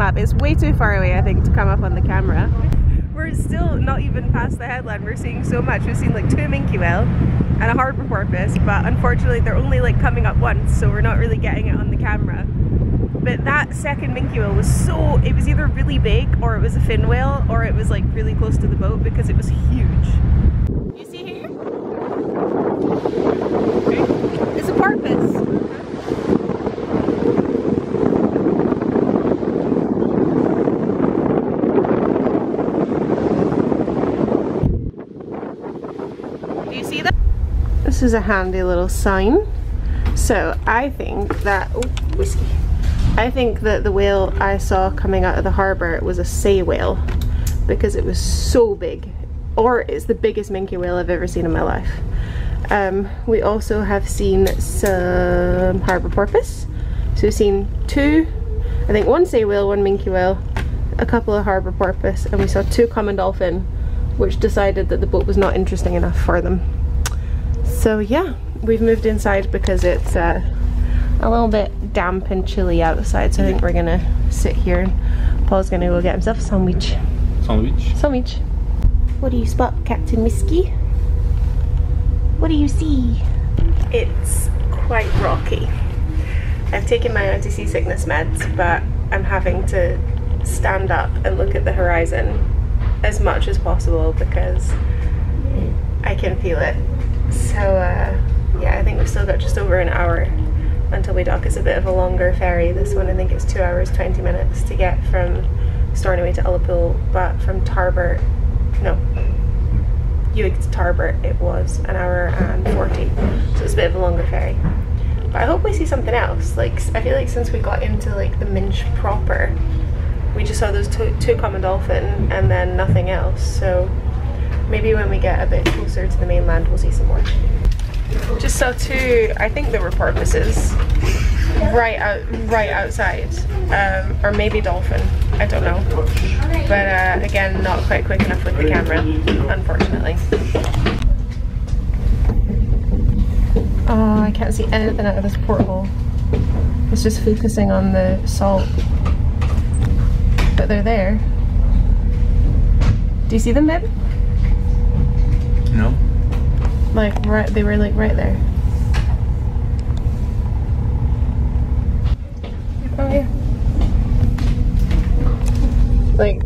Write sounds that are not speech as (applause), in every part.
up. It's way too far away, I think, to come up on the camera. We're still not even past the headland. We're seeing so much. We've seen like two minke whale and a harbour porpoise, but unfortunately they're only like coming up once, so we're not really getting it on the camera. But that second minke whale was so, it was either really big or it was a fin whale or it was like really close to the boat because it was huge. You see here? It's a porpoise. Do you see that? This is a handy little sign. So I think that, oh, whiskey. I think that the whale I saw coming out of the harbour was a sei whale because it was so big. Or it's the biggest minke whale I've ever seen in my life. Um, we also have seen some harbour porpoise. So we've seen two, I think one sei whale, one minke whale, a couple of harbour porpoise, and we saw two common dolphin, which decided that the boat was not interesting enough for them. So yeah, we've moved inside because it's uh, a little bit damp and chilly outside, so I think we're gonna sit here and Paul's gonna go get himself a sandwich. Sandwich. Sandwich. What do you spot, Captain Whiskey? What do you see? It's quite rocky. I've taken my anti-seasickness meds, but I'm having to stand up and look at the horizon as much as possible because I can feel it. So uh, yeah, I think we've still got just over an hour until we dock. It's a bit of a longer ferry. This one I think it's two hours 20 minutes to get from Stornoway to Ullapool, but from Tarbert, no, Uig to Tarbert it was an hour and 40. So it's a bit of a longer ferry. But I hope we see something else. Like I feel like since we got into like the Minch proper, we just saw those two, two common dolphin and then nothing else. So maybe when we get a bit closer to the mainland we'll see some more. Just saw two, I think they were porpoises, right out, right outside, um, or maybe dolphin. I don't know. But uh, again, not quite quick enough with the camera, unfortunately. Oh, I can't see anything out of this porthole. It's just focusing on the salt. But they're there. Do you see them, babe? Like right, they were like right there. Oh yeah. Like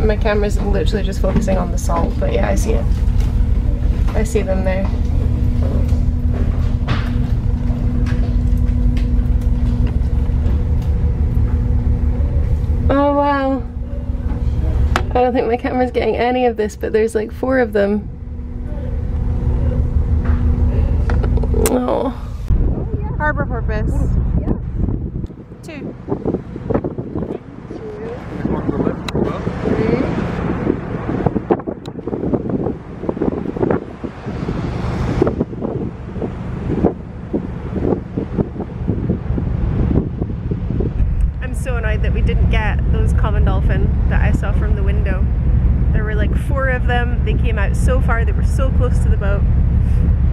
my camera's literally just focusing on the salt, but yeah, I see it. I see them there. Oh wow. I don't think my camera's getting any of this, but there's like four of them. Oh. Harbor porpoise. Two. I'm so annoyed that we didn't get those common dolphin that I saw from the window. There were like four of them. They came out so far, they were so close to the boat.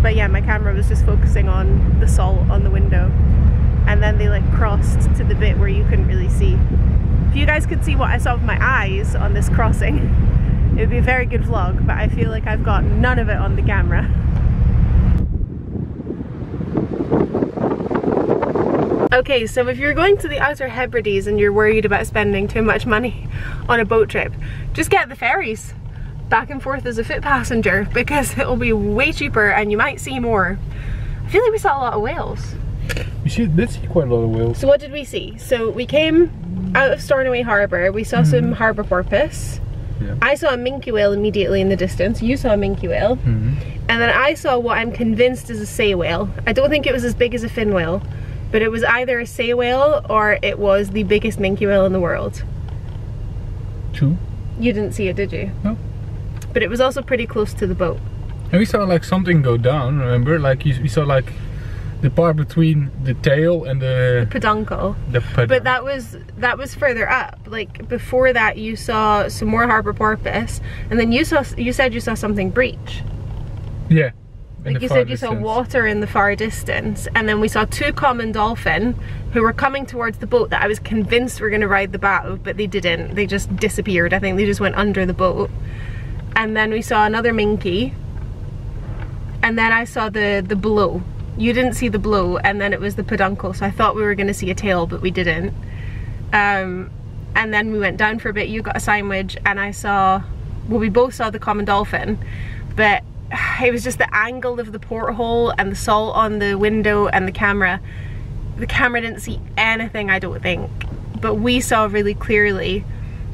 But yeah, my camera was just focusing on the salt on the window. And then they like crossed to the bit where you couldn't really see. If you guys could see what I saw with my eyes on this crossing, (laughs) it would be a very good vlog, but I feel like I've got none of it on the camera. (laughs) Okay, so if you're going to the Outer Hebrides and you're worried about spending too much money on a boat trip, just get the ferries back and forth as a foot passenger because (laughs) it'll be way cheaper and you might see more. I feel like we saw a lot of whales. We see, did see quite a lot of whales. So what did we see? So we came out of Stornoway Harbour, we saw some harbour porpoise. Yeah. I saw a minke whale immediately in the distance, you saw a minke whale. Mhm. And then I saw what I'm convinced is a sei whale. I don't think it was as big as a fin whale, but it was either a sei whale or it was the biggest minke whale in the world. Two. You didn't see it, did you? No. But it was also pretty close to the boat. And we saw like something go down, remember? Like you, we saw like the part between the tail and the Peduncle. the ped- But that was that was further up. Like before that, you saw some more harbour porpoise, and then you saw you said you saw something breach. yeah, like you said, you saw water in the far distance, and then we saw two common dolphin who were coming towards the boat that I was convinced were going to ride the bow, but they didn't. They just disappeared. I think they just went under the boat. And then we saw another minke, and then I saw the the blow. You didn't see the blow, and then it was the peduncle. So I thought we were going to see a tail, but we didn't. Um, and then we went down for a bit. You got a sandwich, and I saw. Well, we both saw the common dolphin, but it was just the angle of the porthole and the salt on the window and the camera. The camera didn't see anything, I don't think, but we saw really clearly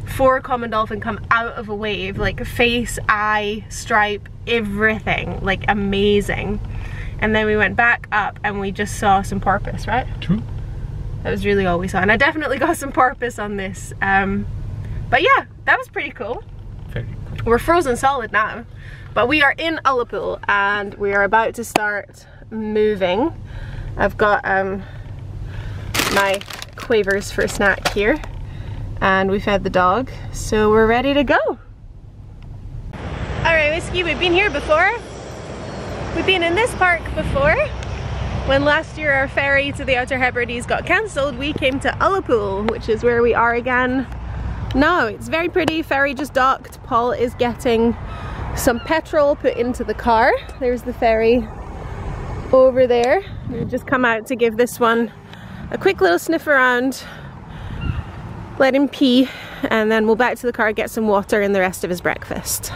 four common dolphin come out of a wave, like face, eye, stripe, everything, like amazing. And then we went back up and we just saw some porpoise, right? True. That was really all we saw. And I definitely got some porpoise on this. Um, but yeah, that was pretty cool. Very cool. We're frozen solid now. But we are in Ullapool and we are about to start moving. I've got um, my quavers for a snack here and we fed the dog. So we're ready to go. All right, Whiskey, we've been here before. We've been in this park before. When last year our ferry to the Outer Hebrides got cancelled, we came to Ullapool, which is where we are again No, It's very pretty, ferry just docked. Paul is getting some petrol put into the car. There's the ferry over there. We've just come out to give this one a quick little sniff around, let him pee, and then we'll back to the car, get some water and the rest of his breakfast.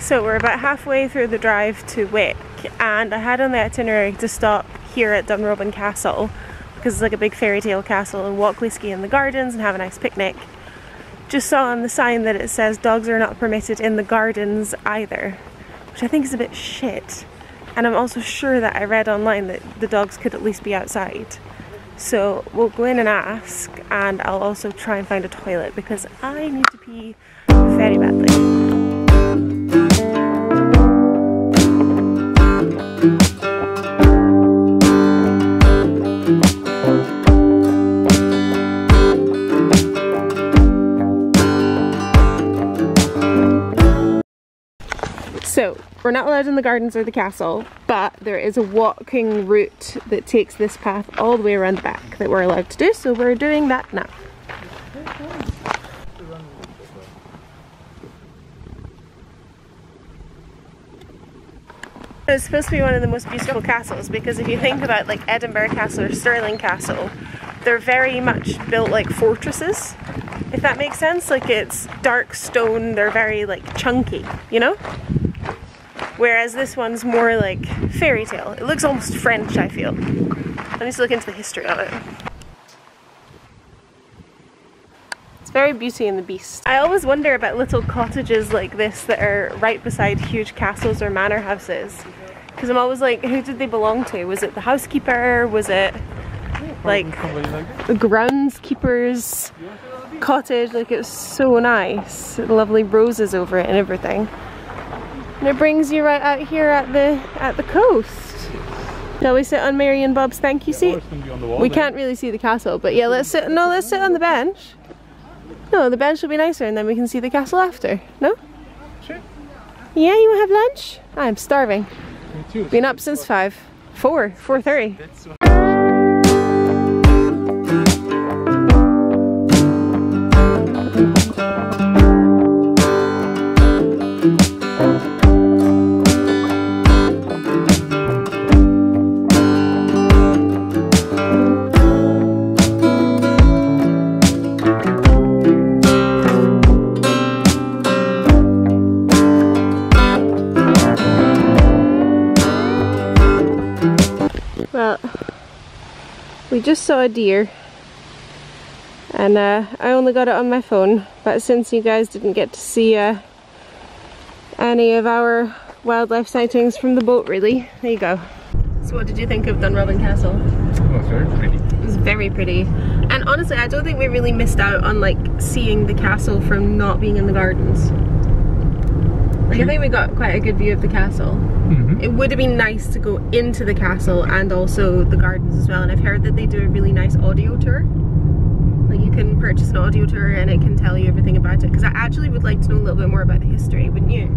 So we're about halfway through the drive to Wick and I had on the itinerary to stop here at Dunrobin Castle because it's like a big fairy tale castle and walk whiskey in the gardens and have a nice picnic. Just saw on the sign that it says dogs are not permitted in the gardens either, which I think is a bit shit. And I'm also sure that I read online that the dogs could at least be outside. So we'll go in and ask, and I'll also try and find a toilet because I need to pee very badly. We're not allowed in the gardens or the castle, but there is a walking route that takes this path all the way around the back that we're allowed to do, so we're doing that now. It's supposed to be one of the most beautiful castles because if you think about like Edinburgh Castle or Stirling Castle, they're very much built like fortresses, if that makes sense. Like it's dark stone, they're very like chunky, you know? Whereas this one's more like fairy tale. It looks almost French, I feel. I need to look into the history of it. It's very Beauty and the Beast. I always wonder about little cottages like this that are right beside huge castles or manor houses. Because I'm always like, who did they belong to? Was it the housekeeper? Was it like the groundskeeper's cottage? Like it was so nice. Lovely roses over it and everything. And it brings you right out here at the at the coast. Shall we sit on Mary and Bob's thank you seat? We can't really see the castle, but yeah, let's sit. No, let's sit on the bench. No, the bench will be nicer, and then we can see the castle after. No? Sure. Yeah, you want to have lunch? I'm starving. Me too. Been up since five, four, four thirty. Just saw a deer, and uh, I only got it on my phone. But since you guys didn't get to see uh, any of our wildlife sightings from the boat, really, there you go. So, what did you think of Dunrobin Castle? it was very pretty. It was very pretty. And honestly, I don't think we really missed out on like seeing the castle from not being in the gardens. Like I think we got quite a good view of the castle. Mm-hmm. It would have been nice to go into the castle and also the gardens as well. And I've heard that they do a really nice audio tour. Like you can purchase an audio tour and it can tell you everything about it. Because I actually would like to know a little bit more about the history, wouldn't you?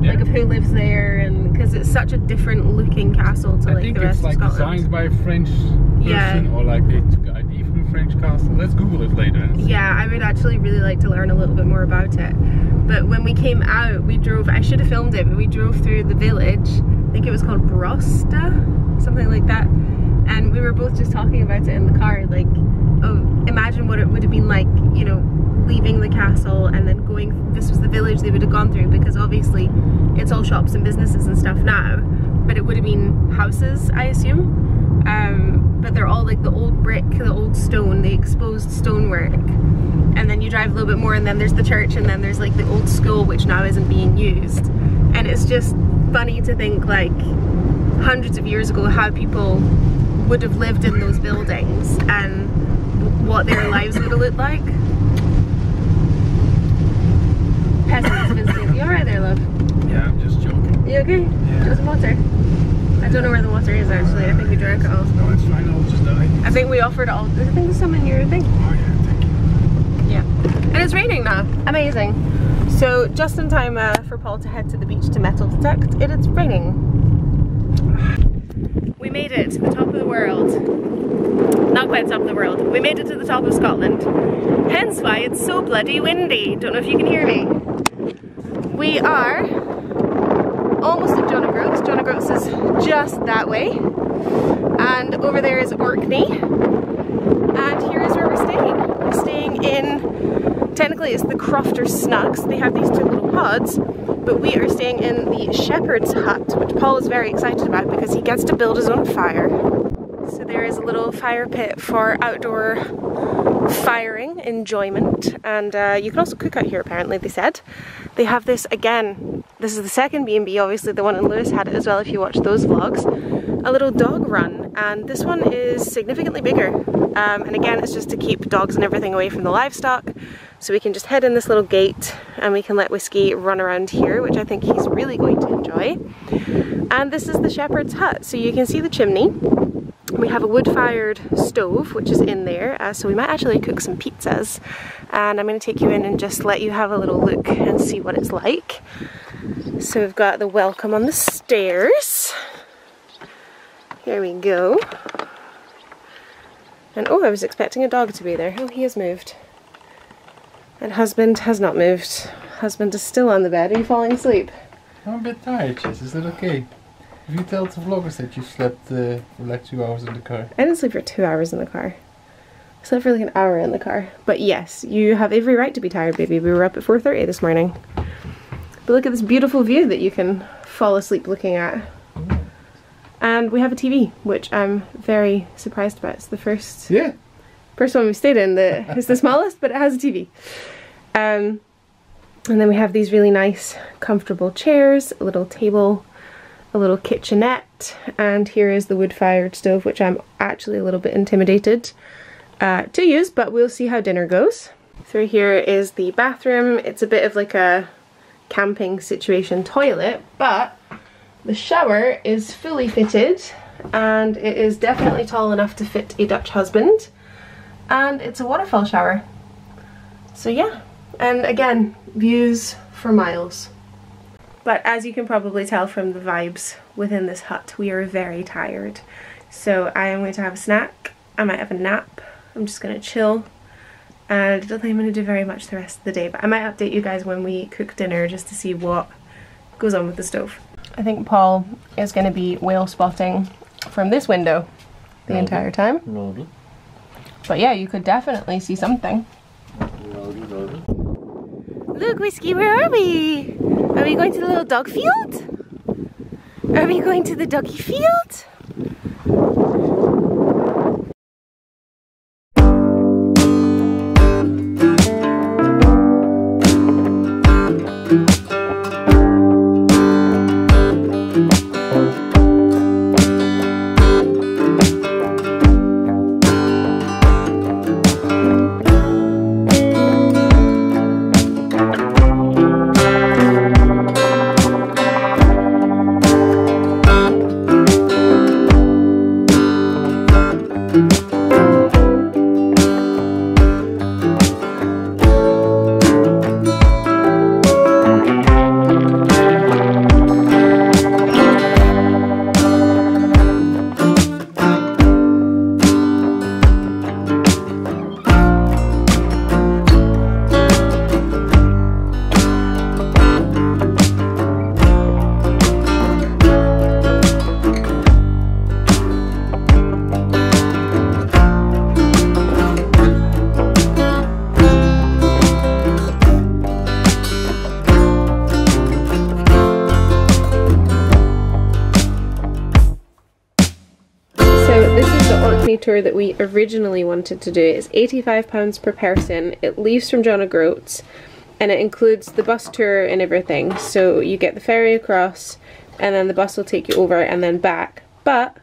Yeah. like of who lives there, and because it's such a different looking castle to I like the rest it's like of Scotland. designed by a French person Yeah. or like they took ID from a French castle. Let's Google it later. Yeah, I would actually really like to learn a little bit more about it. But when we came out, we drove, I should have filmed it, but we drove through the village. I think it was called Brosta, something like that. And we were both just talking about it in the car, like, oh, imagine what it would have been like, you know, leaving the castle and then going, this was the village they would have gone through because obviously it's all shops and businesses and stuff now, but it would have been houses, I assume. Um, but they're all like the old brick, the old stone, the exposed stonework. And then you drive a little bit more and then there's the church and then there's like the old school which now isn't being used. And it's just funny to think like hundreds of years ago how people would have lived in those buildings and what their lives would have looked like. Peasants visiting you alright there love? Yeah, I'm just joking. you okay? Yeah. just water I don't know where the water is actually I think we drank it all No, it's fine. I'll just die. I think we offered all I think there's some in your thing Oh yeah, thank you. Yeah. And it's raining now. Amazing. So just in time uh, for Paul to head to the beach to metal detect. It is raining. We made it to the top of the world. Not quite the top of the world. We made it to the top of Scotland. Hence why it's so bloody windy. Don't know if you can hear me. We are almost at John O'Groats. Is just that way. And over there is Orkney. And here is where we're staying. We're staying in, technically it's the Crofter Snugs. They have these two little pods, but we are staying in the Shepherd's Hut, which Paul is very excited about because he gets to build his own fire. So there is a little fire pit for outdoor firing enjoyment and uh, you can also cook out here apparently they said they have this again this is the second B&B obviously the one in Lewis had it as well if you watch those vlogs. A little dog run and this one is significantly bigger. Um, and again it's just to keep dogs and everything away from the livestock. So we can just head in this little gate and we can let Whiskey run around here which I think he's really going to enjoy. And this is the shepherd's hut. So you can see the chimney. We have a wood-fired stove which is in there. Uh, so we might actually cook some pizzas. And I'm going to take you in and just let you have a little look and see what it's like so we've got the welcome on the stairs here we go and oh I was expecting a dog to be there oh he has moved and husband has not moved husband is still on the bed are you falling asleep I'm a bit tired, Jess. Is that okay? If you tell the vloggers that you slept uh, for like two hours in the car. I didn't sleep for two hours in the car. I slept for like an hour in the car. But yes, you have every right to be tired, baby. We were up at 4.30 this morning. But look at this beautiful view that you can fall asleep looking at. And we have a TV, which I'm very surprised about. It's the first Yeah. first one we've stayed in. The, it's the smallest, but it has a TV. Um, and then we have these really nice, comfortable chairs, a little table, a little kitchenette, and here is the wood-fired stove, which I'm actually a little bit intimidated uh, to use, but we'll see how dinner goes. Through here is the bathroom. It's a bit of like a camping situation toilet, but the shower is fully fitted and it is definitely tall enough to fit a Dutch husband and it's a waterfall shower. So yeah, and again, views for miles. But as you can probably tell from the vibes within this hut, we are very tired. So I am going to have a snack, I might have a nap, I'm just going to chill, and I don't think I'm going to do very much the rest of the day, but I might update you guys when we cook dinner just to see what goes on with the stove. I think Paul is going to be whale spotting from this window the Maybe. entire time. Maybe. But yeah, you could definitely see something. Maybe, maybe. Look, Whiskey, where are we? Are we going to the little dog field? Are we going to the doggy field? Tour that we originally wanted to do. It's £85 per person. It leaves from John O'Groats and it includes the bus tour and everything. So you get the ferry across and then the bus will take you over and then back. But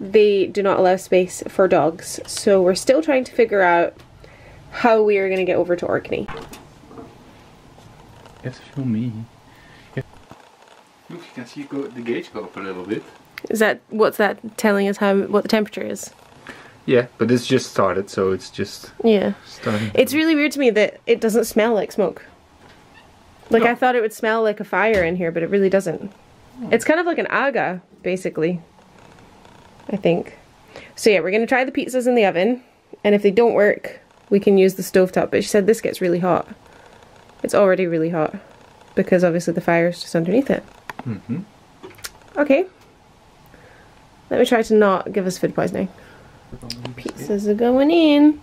they do not allow space for dogs. So we're still trying to figure out how we are going to get over to Orkney. You have to film me. Look, you can see the gauge go up a little bit. Is that what's that telling us how what the temperature is? Yeah, but it's just started, so it's just Yeah. starting. It's really weird to me that it doesn't smell like smoke. Like No. I thought it would smell like a fire in here, but it really doesn't. It's kind of like an aga, basically. I think. So yeah, we're gonna try the pizzas in the oven, and if they don't work, we can use the stovetop. But she said this gets really hot. It's already really hot because obviously the fire is just underneath it. hmm Okay. Let me try to not give us food poisoning. Pizzas are going in.